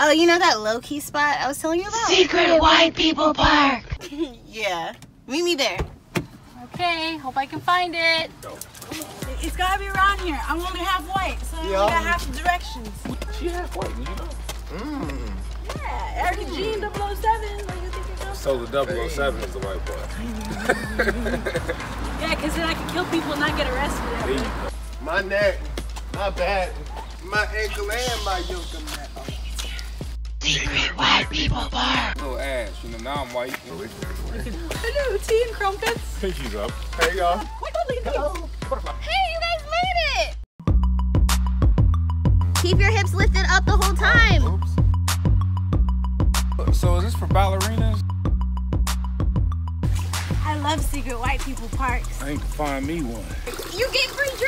Oh, you know that low key spot I was telling you about? Secret White People Park. yeah. Meet me there. Okay, hope I can find it. It's gotta be around here. I'm only half white, so I only got half the directions. She half white, you know? Mmm. Yeah, Erica G and mm. 007. Like, you think you're So the 007 is the white boy. Yeah, because then I can kill people and not get arrested. There you go. My neck, my back, my ankle, and my yoke. People Park. Little ass, you know, now I'm white. Hello, tea and crumpets. She's up. Hey y'all. Hey, you guys made it! Keep your hips lifted up the whole time. Oops. So is this for ballerinas? I love secret white people parks. I need to find me one. You get free drinks.